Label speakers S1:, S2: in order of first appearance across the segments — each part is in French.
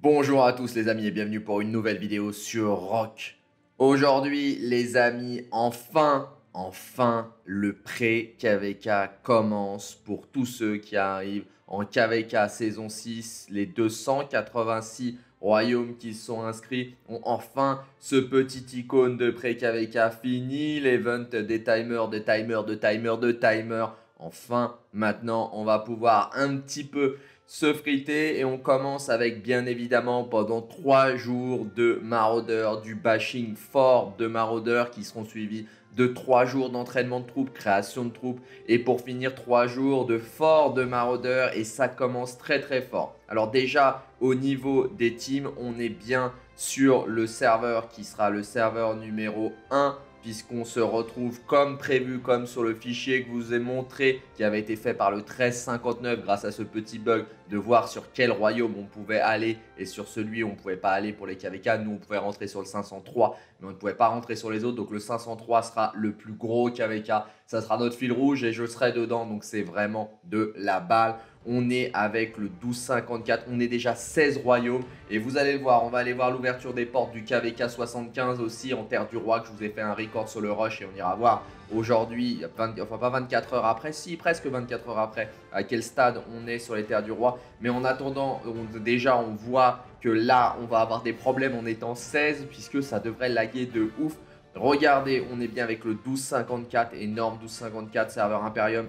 S1: Bonjour à tous les amis et bienvenue pour une nouvelle vidéo sur Rock. Aujourd'hui les amis, enfin, enfin le pré-KVK commence pour tous ceux qui arrivent en KVK saison 6. Les 286 royaumes qui sont inscrits ont enfin ce petit icône de pré-KVK fini. L'event des timers, de timers, de timers, de timers. Enfin, maintenant, on va pouvoir un petit peu se friter et on commence avec bien évidemment pendant trois jours de maraudeurs, du bashing fort de maraudeurs qui seront suivis de trois jours d'entraînement de troupes, création de troupes et pour finir trois jours de fort de maraudeurs et ça commence très très fort. Alors déjà au niveau des teams on est bien sur le serveur qui sera le serveur numéro 1 puisqu'on se retrouve comme prévu, comme sur le fichier que vous ai montré, qui avait été fait par le 1359 grâce à ce petit bug de voir sur quel royaume on pouvait aller et sur celui où on ne pouvait pas aller pour les KVK. Nous, on pouvait rentrer sur le 503, mais on ne pouvait pas rentrer sur les autres. Donc le 503 sera le plus gros KVK. Ça sera notre fil rouge et je serai dedans. Donc c'est vraiment de la balle. On est avec le 1254, on est déjà 16 royaumes. Et vous allez le voir, on va aller voir l'ouverture des portes du KVK 75 aussi en Terre du Roi, que je vous ai fait un record sur le rush et on ira voir aujourd'hui, enfin pas 24 heures après, si presque 24 heures après, à quel stade on est sur les Terres du Roi. Mais en attendant, déjà on voit que là, on va avoir des problèmes en étant 16 puisque ça devrait laguer de ouf. Regardez, on est bien avec le 1254, énorme 1254, serveur Imperium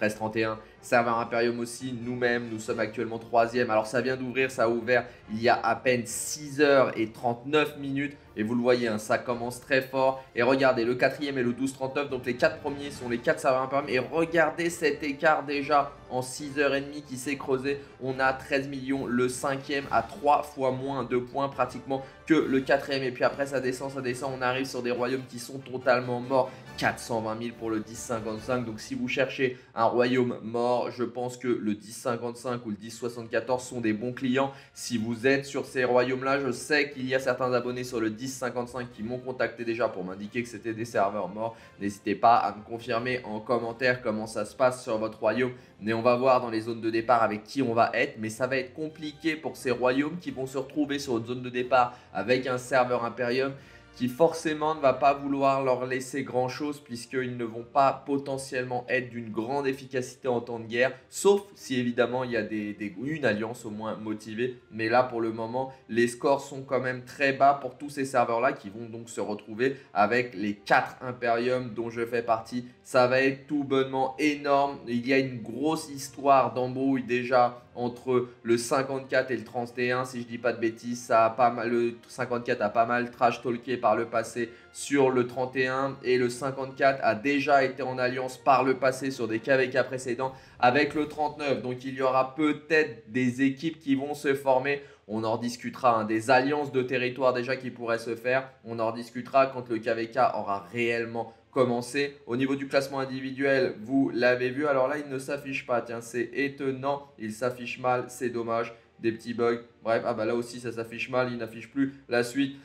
S1: 1331. Serveur Imperium aussi, nous-mêmes, nous sommes actuellement troisième. Alors ça vient d'ouvrir, ça a ouvert il y a à peine 6 h et 39 minutes. Et vous le voyez, hein, ça commence très fort. Et regardez, le quatrième et le 12-39, donc les quatre premiers sont les quatre serveurs Imperium. Et regardez cet écart déjà en 6h30 qui s'est creusé. On a 13 millions, le cinquième à 3 fois moins de points pratiquement que le quatrième. Et puis après, ça descend, ça descend. On arrive sur des royaumes qui sont totalement morts. 420 000 pour le 10-55. Donc si vous cherchez un royaume mort, je pense que le 1055 ou le 1074 sont des bons clients. Si vous êtes sur ces royaumes-là, je sais qu'il y a certains abonnés sur le 1055 qui m'ont contacté déjà pour m'indiquer que c'était des serveurs morts. N'hésitez pas à me confirmer en commentaire comment ça se passe sur votre royaume. Mais on va voir dans les zones de départ avec qui on va être. Mais ça va être compliqué pour ces royaumes qui vont se retrouver sur une zone de départ avec un serveur Imperium qui forcément ne va pas vouloir leur laisser grand chose puisqu'ils ne vont pas potentiellement être d'une grande efficacité en temps de guerre, sauf si évidemment il y a une alliance au moins motivée. Mais là pour le moment, les scores sont quand même très bas pour tous ces serveurs-là qui vont donc se retrouver avec les 4 Imperium dont je fais partie. Ça va être tout bonnement énorme. Il y a une grosse histoire d'embrouille déjà entre le 54 et le 31, si je dis pas de bêtises. Ça pas mal, le 54 a pas mal trash talké par le passé sur le 31 et le 54 a déjà été en alliance par le passé sur des KVK précédents avec le 39. Donc il y aura peut-être des équipes qui vont se former. On en discutera, hein, des alliances de territoire déjà qui pourraient se faire. On en discutera quand le KVK aura réellement commencer. Au niveau du classement individuel, vous l'avez vu. Alors là, il ne s'affiche pas. Tiens, c'est étonnant. Il s'affiche mal. C'est dommage. Des petits bugs. Bref, ah bah là aussi, ça s'affiche mal. Il n'affiche plus la suite.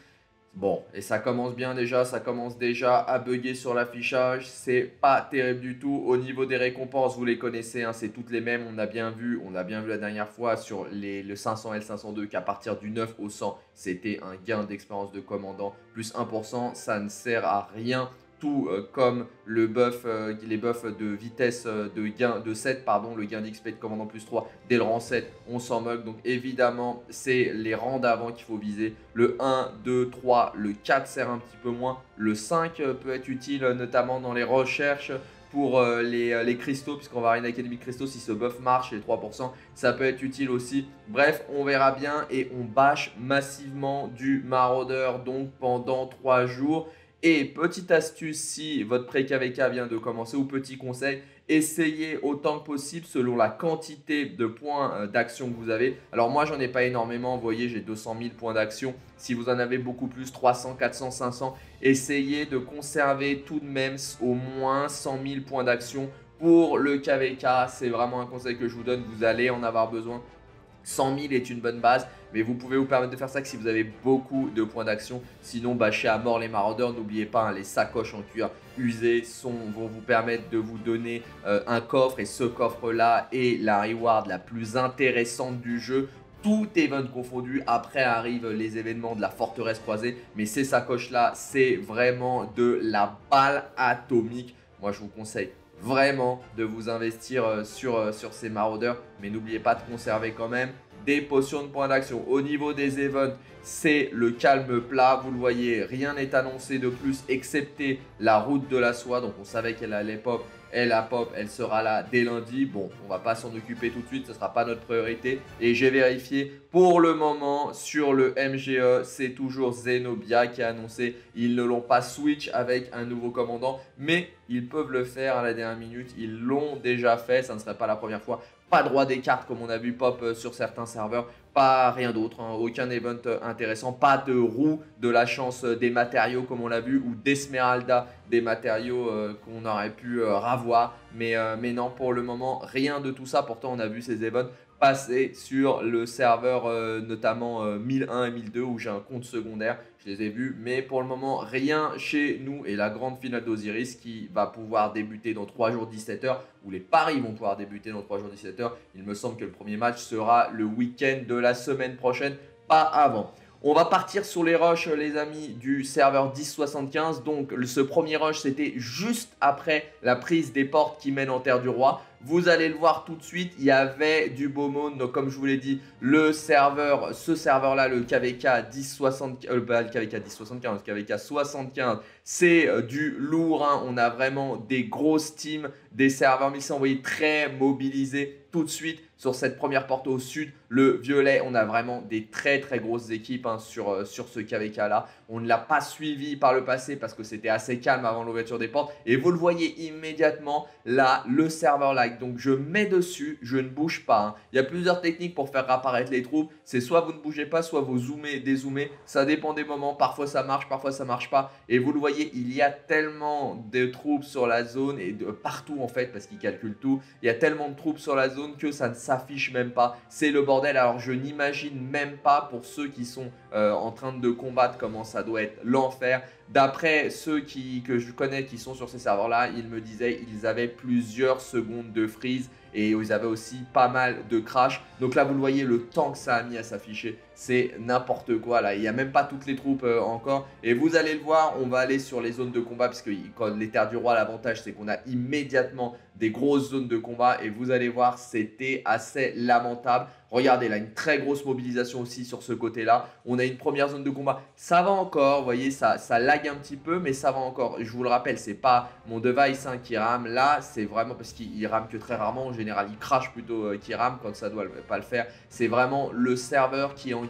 S1: Bon, et ça commence bien déjà, ça commence déjà à bugger sur l'affichage, c'est pas terrible du tout. Au niveau des récompenses, vous les connaissez, hein, c'est toutes les mêmes, on a bien vu, on a bien vu la dernière fois sur le 500 L502 qu'à partir du 9 au 100, c'était un gain d'expérience de commandant, plus 1%, ça ne sert à rien euh, comme le buff, euh, les buffs de vitesse euh, de gain de 7, pardon, le gain d'XP de commandant plus 3 dès le rang 7, on s'en moque. Donc évidemment, c'est les rangs d'avant qu'il faut viser. Le 1, 2, 3, le 4 sert un petit peu moins. Le 5 peut être utile notamment dans les recherches pour les, les, cristaux, puisqu'on va avoir une académie de cristaux, si ce buff marche, les 3%, ça peut être utile aussi. Bref, on verra bien et on bâche massivement du maraudeur donc pendant 3 jours. Et petite astuce, si votre pré-KVK vient de commencer, ou petit conseil, essayez autant que possible selon la quantité de points euh, d'action que vous avez. Alors moi, j'en ai pas énormément. Vous voyez, j'ai 200 000 points d'action. Si vous en avez beaucoup plus, 300, 400, 500, essayez de conserver tout de même au moins 100 000 points d'action pour le KVK. C'est vraiment un conseil que je vous donne. Vous allez en avoir besoin 100 000 est une bonne base, mais vous pouvez vous permettre de faire ça que si vous avez beaucoup de points d'action. Sinon, bâchez à mort les maraudeurs. N'oubliez pas, hein, les sacoches en cuir usées sont, vont vous permettre de vous donner euh, un coffre. Et ce coffre-là est la reward la plus intéressante du jeu tout event confondu. Après arrivent les événements de la forteresse croisée. Mais ces sacoches-là, c'est vraiment de la balle atomique. Moi, je vous conseille vraiment de vous investir euh, sur, euh, sur ces maraudeurs. Mais n'oubliez pas de conserver quand même des potions de points d'action. Au niveau des events, c'est le calme plat. Vous le voyez, rien n'est annoncé de plus excepté la route de la soie. Donc on savait qu'elle allait pop. Elle a pop, elle sera là dès lundi. Bon, on va pas s'en occuper tout de suite, ce sera pas notre priorité. Et j'ai vérifié pour le moment sur le MGE, c'est toujours Zenobia qui a annoncé. Ils ne l'ont pas switch avec un nouveau commandant, mais ils peuvent le faire à la dernière minute. Ils l'ont déjà fait, ça ne serait pas la première fois. Pas droit des cartes comme on a vu pop euh, sur certains serveurs. Pas rien d'autre, hein. aucun event euh, intéressant. Pas de roue de la chance euh, des matériaux comme on l'a vu ou d'Esmeralda des matériaux qu'on aurait pu ravoir. Mais, mais non, pour le moment, rien de tout ça. Pourtant, on a vu ces events passer sur le serveur notamment 1001 euh, et 1002 où j'ai un compte secondaire. Je les ai vus, mais pour le moment, rien chez nous. Et la grande finale d'Osiris qui va pouvoir débuter dans 3 jours 17h, ou les paris vont pouvoir débuter dans 3 jours 17h. Il me semble que le premier match sera le week-end de la semaine prochaine, pas avant. On va partir sur les rushs, les amis, du serveur 1075. Donc, ce premier rush, c'était juste après la prise des portes qui mènent en Terre du Roi. Vous allez le voir tout de suite, il y avait du beau monde. Donc, comme je vous l'ai dit, le serveur, ce serveur-là, le KVK 1075, euh, le KVK 1075, le KVK 75, c'est euh, du lourd. Hein. On a vraiment des grosses teams, des serveurs, mais ils envoyés très mobilisés tout de suite sur cette première porte au sud. Le violet, on a vraiment des très très grosses équipes hein, sur, euh, sur ce KVK là. On ne l'a pas suivi par le passé parce que c'était assez calme avant l'ouverture des portes. Et vous le voyez immédiatement là, le serveur like. Donc je mets dessus, je ne bouge pas. Hein. Il y a plusieurs techniques pour faire apparaître les troupes. C'est soit vous ne bougez pas, soit vous zoomez, dézoomez. Ça dépend des moments. Parfois ça marche, parfois ça marche pas. Et vous le voyez, il y a tellement de troupes sur la zone et de partout en fait parce qu'il calcule tout. Il y a tellement de troupes sur la zone que ça ne s'affiche même pas. C'est le bordel. Alors je n'imagine même pas pour ceux qui sont euh, en train de combattre comment ça doit être l'enfer. D'après ceux que je connais qui sont sur ces serveurs-là, ils me disaient qu'ils avaient plusieurs secondes de freeze et ils avaient aussi pas mal de crash. Donc là, vous le voyez, le temps que ça a mis à s'afficher, c'est n'importe quoi. Là, il n'y a même pas toutes les troupes euh, encore. Et vous allez le voir, on va aller sur les zones de combat puisque quand les terres du roi, l'avantage, c'est qu'on a immédiatement des grosses zones de combat. Et vous allez voir, c'était assez lamentable. Regardez là, une très grosse mobilisation aussi sur ce côté-là. On a une première zone de combat. Ça va encore, vous voyez, ça, ça lag un petit peu, mais ça va encore. Je vous le rappelle, c'est pas mon device hein, qui rame. Là, c'est vraiment parce qu'il rame que très rarement. En général, il crache plutôt euh, qu'il rame quand ça doit pas le faire. C'est vraiment le serveur qui est en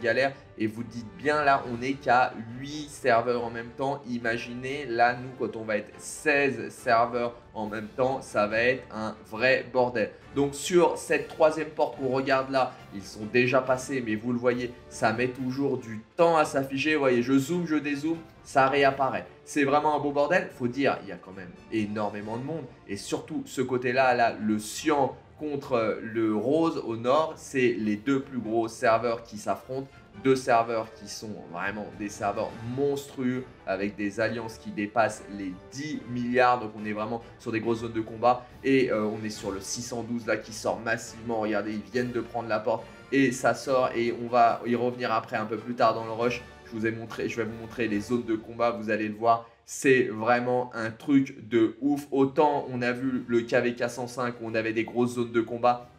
S1: Et vous dites bien là, on n'est qu'à 8 serveurs en même temps. Imaginez là, nous, quand on va être 16 serveurs en même temps, ça va être un vrai bordel. Donc sur cette troisième porte qu'on regarde là, ils sont déjà passés, mais vous le voyez, ça met toujours du temps à s'afficher. Vous voyez, je zoome, je dézoome, ça réapparaît. C'est vraiment un beau bordel. Faut dire, il y a quand même énormément de monde. Et surtout, ce côté-là, là, le cyan contre le rose au nord, c'est les deux plus gros serveurs qui s'affrontent deux serveurs qui sont vraiment des serveurs monstrueux avec des alliances qui dépassent les 10 milliards. Donc on est vraiment sur des grosses zones de combat et euh, on est sur le 612 là qui sort massivement. Regardez, ils viennent de prendre la porte et ça sort et on va y revenir après un peu plus tard dans le rush. Je vais vous montrer les zones de combat, vous allez le voir. C'est vraiment un truc de ouf. Autant on a vu le KVK 105 où on avait des grosses zones de combat.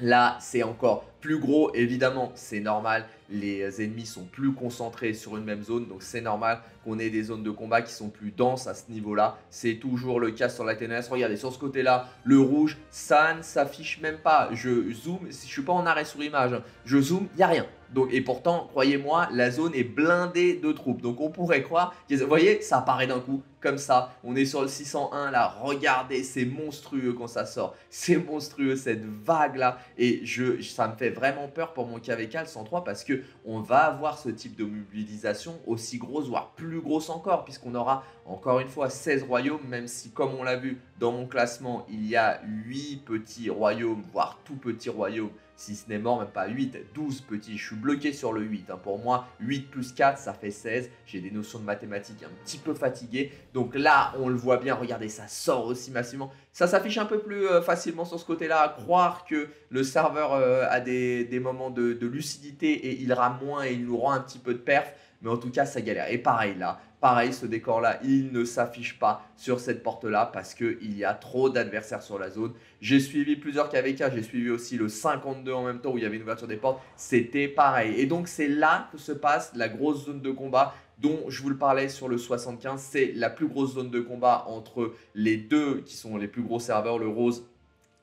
S1: Là, c'est encore plus gros. Évidemment, c'est normal les ennemis sont plus concentrés sur une même zone, donc c'est normal qu'on ait des zones de combat qui sont plus denses à ce niveau-là. C'est toujours le cas sur la TNS. Regardez, sur ce côté-là, le rouge, ça ne s'affiche même pas. Je zoome, si je suis pas en arrêt sur image, je zoome, il n'y a rien. Donc, et pourtant, croyez-moi, la zone est blindée de troupes. Donc on pourrait croire, vous voyez, ça apparaît d'un coup, comme ça. On est sur le 601 là, regardez, c'est monstrueux quand ça sort. C'est monstrueux cette vague là. Et je, ça me fait vraiment peur pour mon KVK le 103 parce que on va avoir ce type de mobilisation aussi grosse, voire plus grosse encore, puisqu'on aura encore une fois 16 royaumes, même si comme on l'a vu dans mon classement, il y a 8 petits royaumes, voire tout petits royaumes si ce n'est mort, même pas 8, 12 petits. Je suis bloqué sur le 8. Hein. Pour moi, 8 plus 4, ça fait 16. J'ai des notions de mathématiques un petit peu fatiguées. Donc là, on le voit bien. Regardez, ça sort aussi massivement. Ça s'affiche un peu plus euh, facilement sur ce côté-là. À croire que le serveur euh, a des, moments de, lucidité et il rame moins et il nous rend un petit peu de perf. Mais en tout cas, ça galère. Et pareil là, Pareil, ce décor-là, il ne s'affiche pas sur cette porte-là parce qu'il y a trop d'adversaires sur la zone. J'ai suivi plusieurs KVK, j'ai suivi aussi le 52 en même temps où il y avait une ouverture des portes. C'était pareil. Et donc, c'est là que se passe la grosse zone de combat dont je vous le parlais sur le 75. C'est la plus grosse zone de combat entre les deux qui sont les plus gros serveurs, le rose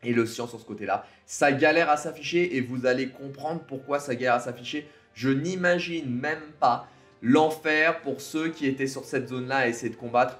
S1: et le cyan sur ce côté-là. Ça galère à s'afficher et vous allez comprendre pourquoi ça galère à s'afficher. Je n'imagine même pas l'enfer pour ceux qui étaient sur cette zone-là à essayer de combattre.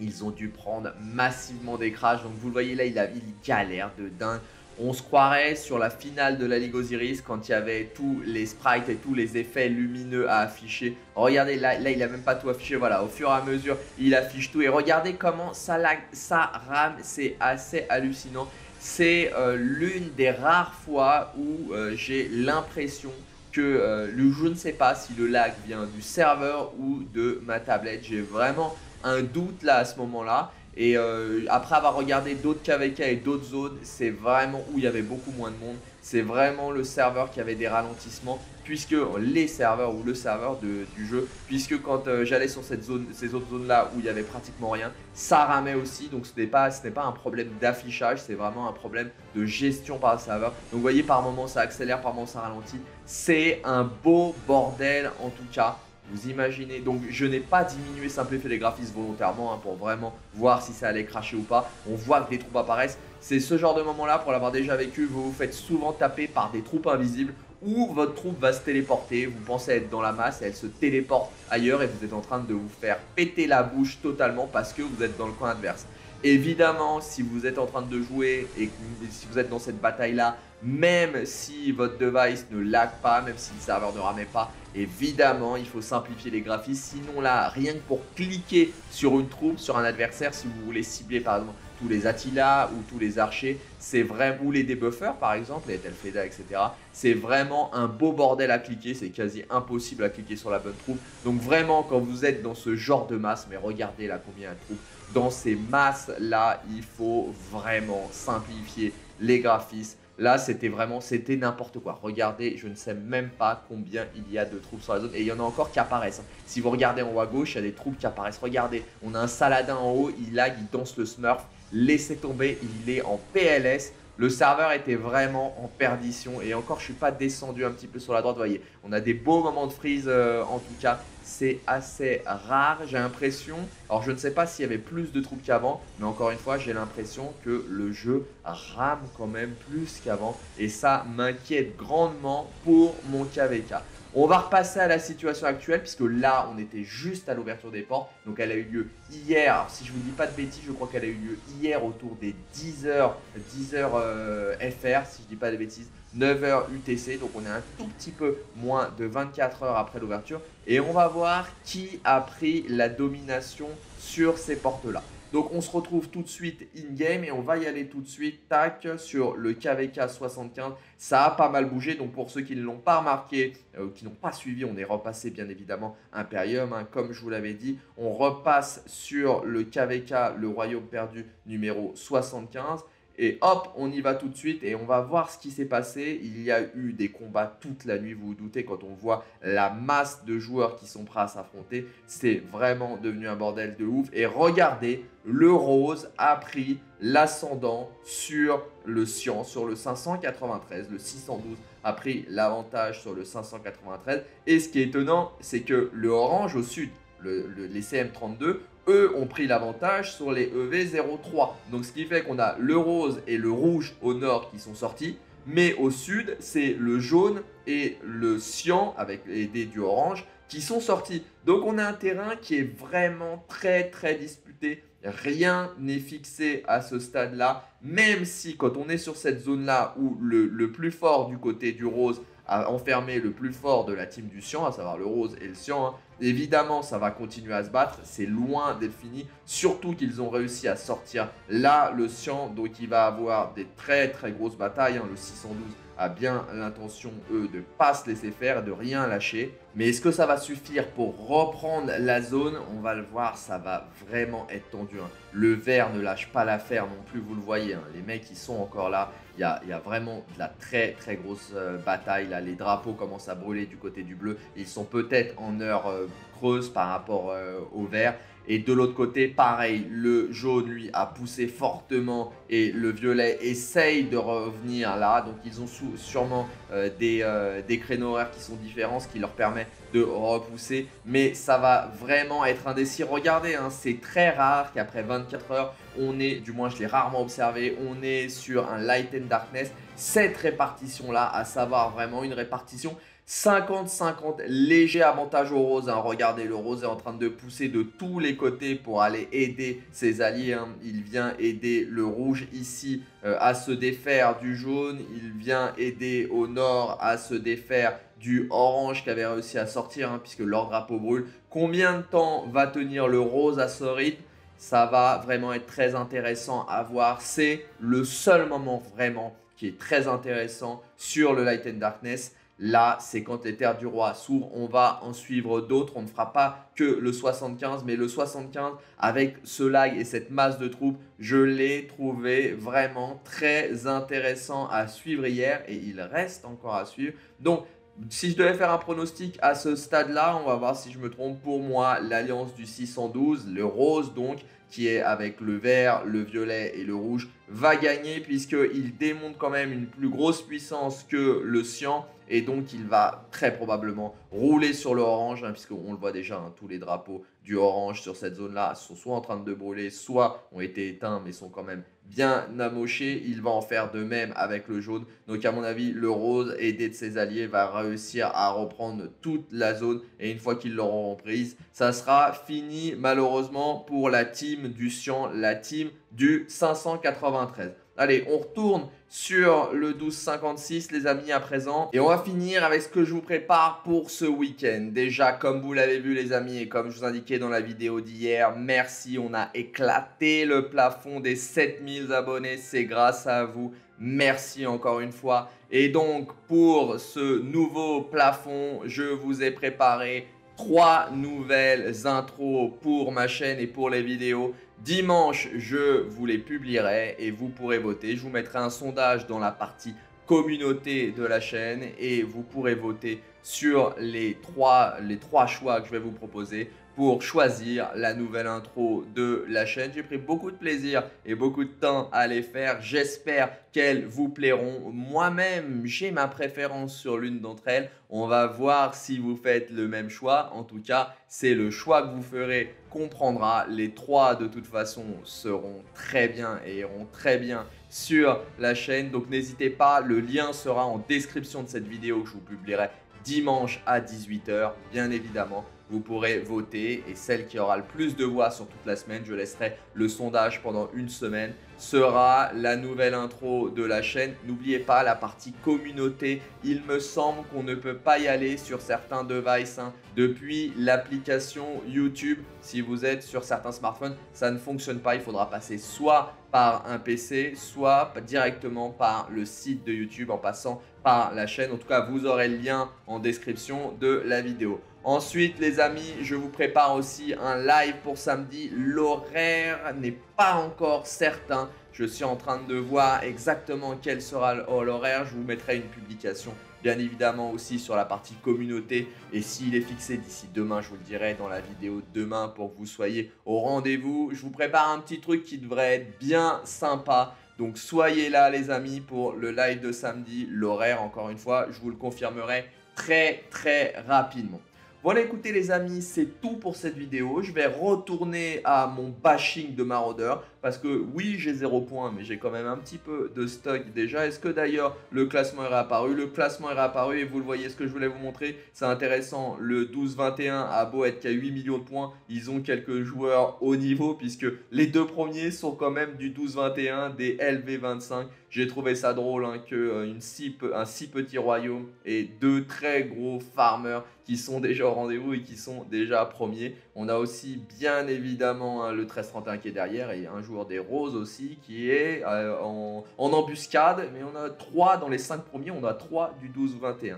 S1: Ils ont dû prendre massivement des crashs. Donc vous le voyez là, il, a, galère de dingue. On se croirait sur la finale de la Ligue Osiris quand il y avait tous les sprites et tous les effets lumineux à afficher. Regardez, là, là il a même pas tout affiché. Voilà, au fur et à mesure, il affiche tout. Et regardez comment ça, ça rame. C'est assez hallucinant. C'est euh, l'une des rares fois où euh, j'ai l'impression que euh, le, je ne sais pas si le lag vient du serveur ou de ma tablette. J'ai vraiment un doute là à ce moment-là. Et euh, après avoir regardé d'autres KVK et d'autres zones, c'est vraiment où il y avait beaucoup moins de monde. C'est vraiment le serveur qui avait des ralentissements puisque les serveurs ou le serveur du jeu, puisque quand euh, j'allais sur ces autres zones là où il y avait pratiquement rien, ça ramait aussi. Donc ce n'est pas, pas un problème d'affichage, c'est vraiment un problème de gestion par le serveur. Donc vous voyez par moment ça accélère, par moment ça ralentit. C'est un beau bordel en tout cas. Vous imaginez, donc je n'ai pas diminué, simplifié les graphismes volontairement hein, pour vraiment voir si ça allait cracher ou pas. On voit que des troupes apparaissent. C'est ce genre de moment là, pour l'avoir déjà vécu, vous vous faites souvent taper par des troupes invisibles où votre troupe va se téléporter, vous pensez être dans la masse elle se téléporte ailleurs et vous êtes en train de vous faire péter la bouche totalement parce que vous êtes dans le coin adverse. Évidemment, si vous êtes en train de jouer et si vous êtes dans cette bataille-là, même si votre device ne lag pas, même si le serveur ne ramait pas, évidemment, il faut simplifier les graphismes. Sinon là, rien que pour cliquer sur une troupe, sur un adversaire, si vous voulez cibler par exemple tous les Attila ou tous les archers, c'est vraiment ou les debuffers par exemple, les Telfeda, etc. C'est vraiment un beau bordel à cliquer, c'est quasi impossible à cliquer sur la bonne troupe. Donc vraiment, quand vous êtes dans ce genre de masse, mais regardez là combien de troupes, dans ces masses là, il faut vraiment simplifier les graphismes Là, c'était vraiment, c'était n'importe quoi. Regardez, je ne sais même pas combien il y a de troupes sur la zone. Et il y en a encore qui apparaissent. Hein. Si vous regardez en haut à gauche, il y a des troupes qui apparaissent. Regardez, on a un Saladin en haut, il lag, il danse le Smurf. Laissez tomber, il est en PLS. Le serveur était vraiment en perdition. Et encore, je suis pas descendu un petit peu sur la droite. Vous voyez, on a des beaux moments de freeze euh, en tout cas. C'est assez rare, j'ai l'impression. Alors, je ne sais pas s'il y avait plus de troupes qu'avant. Mais encore une fois, j'ai l'impression que le jeu rame quand même plus qu'avant. Et ça m'inquiète grandement pour mon KVK. On va repasser à la situation actuelle puisque là on était juste à l'ouverture des portes. Donc elle a eu lieu hier. Alors, si je vous dis pas de bêtises, je crois qu'elle a eu lieu hier autour des 10h 10h FR si je dis pas de bêtises. 9h UTC, donc on est un tout petit peu moins de 24 heures après l'ouverture. Et on va voir qui a pris la domination sur ces portes-là. Donc on se retrouve tout de suite in-game et on va y aller tout de suite, tac, sur le KVK 75. Ça a pas mal bougé, donc pour ceux qui ne l'ont pas remarqué, euh, qui n'ont pas suivi, on est repassé bien évidemment Imperium, hein, comme je vous l'avais dit. On repasse sur le KVK, le Royaume perdu numéro 75. Et hop, on y va tout de suite et on va voir ce qui s'est passé. Il y a eu des combats toute la nuit, vous vous doutez, quand on voit la masse de joueurs qui sont prêts à s'affronter. C'est vraiment devenu un bordel de ouf. Et regardez, le rose a pris l'ascendant sur le cyan, sur le 593. Le 612 a pris l'avantage sur le 593. Et ce qui est étonnant, c'est que le orange au sud, les CM32, eux ont pris l'avantage sur les EV03. Donc ce qui fait qu'on a le rose et le rouge au nord qui sont sortis. Mais au sud, c'est le jaune et le cyan avec aidé du orange qui sont sortis. Donc on a un terrain qui est vraiment très très disputé. Rien n'est fixé à ce stade-là. Même si quand on est sur cette zone-là où le, le plus fort du côté du rose a enfermé le plus fort de la team du cyan, à savoir le rose et le cyan, hein, Évidemment, ça va continuer à se battre. C'est loin d'être fini. Surtout qu'ils ont réussi à sortir là le Cyan. Donc, il va avoir des très très grosses batailles. Hein. Le 612 a bien l'intention, eux, de pas se laisser faire, de rien lâcher. Mais est-ce que ça va suffire pour reprendre la zone? On va le voir, ça va vraiment être tendu. Hein. Le vert ne lâche pas l'affaire non plus, vous le voyez. Hein. Les mecs, ils sont encore là. Il y a, vraiment de la très très grosse euh, bataille. Là, les drapeaux commencent à brûler du côté du bleu. Ils sont peut-être en heure euh, creuse par rapport euh, au vert. Et de l'autre côté, pareil, le jaune, lui, a poussé fortement et le violet essaye de revenir là. Donc, ils ont sûrement euh, des, euh, des, créneaux horaires qui sont différents, ce qui leur permet de repousser. Mais ça va vraiment être indécis. Regardez, hein, c'est très rare qu'après 24 heures, on est, du moins je l'ai rarement observé, on est sur un Light and Darkness. Cette répartition-là, à savoir vraiment une répartition 50-50, léger avantage au rose. Hein. Regardez, le rose est en train de pousser de tous les côtés pour aller aider ses alliés. Hein. Il vient aider le rouge ici euh, à se défaire du jaune. Il vient aider au nord à se défaire du orange qui avait réussi à sortir hein, puisque leur drapeau brûle. Combien de temps va tenir le rose à ce rythme? Ça va vraiment être très intéressant à voir. C'est le seul moment vraiment qui est très intéressant sur le Light and Darkness Là, c'est quand les terres du roi s'ouvrent. On va en suivre d'autres. On ne fera pas que le 75, mais le 75, avec ce lag et cette masse de troupes, je l'ai trouvé vraiment très intéressant à suivre hier et il reste encore à suivre. Donc, si je devais faire un pronostic à ce stade-là, on va voir si je me trompe. Pour moi, l'alliance du 612, le rose donc, qui est avec le vert, le violet et le rouge, va gagner puisqu'il démontre quand même une plus grosse puissance que le cyan et donc il va très probablement rouler sur le orange hein, puisqu'on le voit déjà, hein, tous les drapeaux du orange sur cette zone-là sont soit en train de brûler, soit ont été éteints mais sont quand même bien amochés. Il va en faire de même avec le jaune. Donc à mon avis, le rose, aidé de ses alliés, va réussir à reprendre toute la zone. Et une fois qu'ils l'auront reprise, ça sera fini malheureusement pour la team du Cyan, la team du 593. Allez, on retourne sur le 1256 les amis à présent. Et on va finir avec ce que je vous prépare pour ce week-end. Déjà, comme vous l'avez vu les amis et comme je vous indiquais dans la vidéo d'hier, merci, on a éclaté le plafond des 7000 abonnés. C'est grâce à vous. Merci encore une fois. Et donc, pour ce nouveau plafond, je vous ai préparé trois nouvelles intros pour ma chaîne et pour les vidéos. Dimanche, je vous les publierai et vous pourrez voter. Je vous mettrai un sondage dans la partie communauté de la chaîne et vous pourrez voter sur les trois, les trois choix que je vais vous proposer pour choisir la nouvelle intro de la chaîne. J'ai pris beaucoup de plaisir et beaucoup de temps à les faire. J'espère qu'elles vous plairont. Moi-même, j'ai ma préférence sur l'une d'entre elles. On va voir si vous faites le même choix. En tout cas, c'est le choix que vous ferez qu'on prendra. Les trois, de toute façon, seront très bien et iront très bien sur la chaîne. Donc n'hésitez pas, le lien sera en description de cette vidéo que je vous publierai dimanche à 18h, bien évidemment vous pourrez voter et celle qui aura le plus de voix sur toute la semaine, je laisserai le sondage pendant une semaine, sera la nouvelle intro de la chaîne. N'oubliez pas la partie communauté, il me semble qu'on ne peut pas y aller sur certains devices hein. depuis l'application YouTube. Si vous êtes sur certains smartphones, ça ne fonctionne pas, il faudra passer soit par un PC, soit directement par le site de YouTube en passant par la chaîne. En tout cas, vous aurez le lien en description de la vidéo. Ensuite, les amis, je vous prépare aussi un live pour samedi. L'horaire n'est pas encore certain. Je suis en train de voir exactement quel sera l'horaire. Je vous mettrai une publication, bien évidemment, aussi sur la partie communauté. Et s'il est fixé d'ici demain, je vous le dirai dans la vidéo demain pour que vous soyez au rendez-vous. Je vous prépare un petit truc qui devrait être bien sympa. Donc soyez là les amis pour le live de samedi. L'horaire, encore une fois, je vous le confirmerai très très rapidement. Voilà, écoutez les amis, c'est tout pour cette vidéo. Je vais retourner à mon bashing de maraudeur parce que oui, j'ai 0 points, mais j'ai quand même un petit peu de stock déjà. Est-ce que d'ailleurs le classement est réapparu? Le classement est réapparu et vous le voyez, ce que je voulais vous montrer, c'est intéressant. Le 12-21 a beau être qu'à 8 millions de points, ils ont quelques joueurs haut niveau puisque les deux premiers sont quand même du 12-21, des LV25. J'ai trouvé ça drôle hein, euh, si petit royaume et deux très gros farmers qui sont déjà au rendez-vous et qui sont déjà premiers. On a aussi bien évidemment hein, le 13-31 qui est derrière et un joueur des roses aussi qui est euh, en, en, embuscade. Mais on a 3 dans les 5 premiers, on a 3 du 12-21.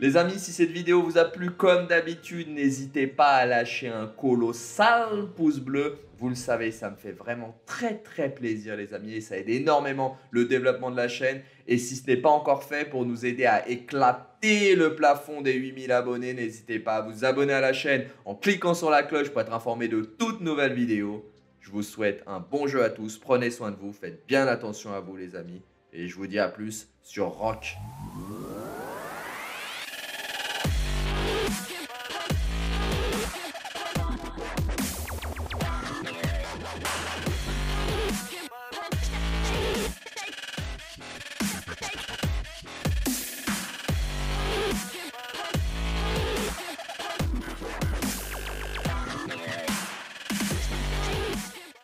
S1: Les amis, si cette vidéo vous a plu comme d'habitude, n'hésitez pas à lâcher un colossal pouce bleu. Vous le savez, ça me fait vraiment très très plaisir les amis et ça aide énormément le développement de la chaîne. Et si ce n'est pas encore fait, pour nous aider à éclater le plafond des 8000 abonnés, n'hésitez pas à vous abonner à la chaîne en cliquant sur la cloche pour être informé de toutes nouvelles vidéos. Je vous souhaite un bon jeu à tous, prenez soin de vous, faites bien attention à vous les amis. Et je vous dis à plus sur Rock.